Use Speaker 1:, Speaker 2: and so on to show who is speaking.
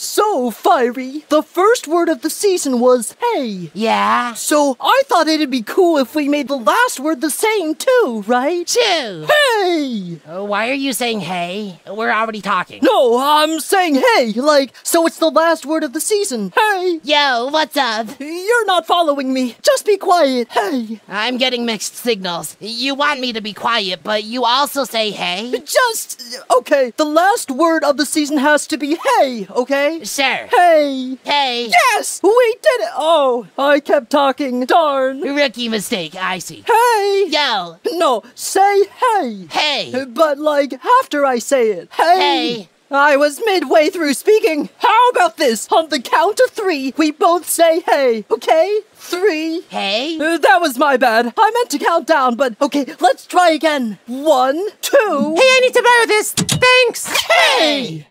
Speaker 1: So, Firey, the first word of the season was hey.
Speaker 2: Yeah?
Speaker 1: So, I thought it'd be cool if we made the last word the same too, right?
Speaker 2: Two!
Speaker 1: Hey!
Speaker 2: Uh, Why are you saying hey? We're already talking.
Speaker 1: No, I'm saying hey, like, so it's the last word of the season. Hey!
Speaker 2: Yo, what's up?
Speaker 1: You're not following me. Just be quiet. Hey!
Speaker 2: I'm getting mixed signals. You want me to be quiet, but you also say hey?
Speaker 1: Just. Okay, the last word of the season has to be hey, okay?
Speaker 2: Sure.
Speaker 1: Hey!
Speaker 2: Hey.
Speaker 1: Yes! We did it! Oh, I kept talking. Darn.
Speaker 2: Rookie mistake, I see.
Speaker 1: Hey!
Speaker 2: Yo,
Speaker 1: No, say hey!
Speaker 2: hey.
Speaker 1: But like after I say it. Hey!
Speaker 2: Hey.
Speaker 1: I was midway through speaking. How about this? On the count of three, we both say hey, okay? Three.
Speaker 2: Hey?
Speaker 1: Uh, that was my bad. I meant to count down, but okay, let's try again. One, two.
Speaker 2: Hey, I need to borrow this. Thanks. Hey!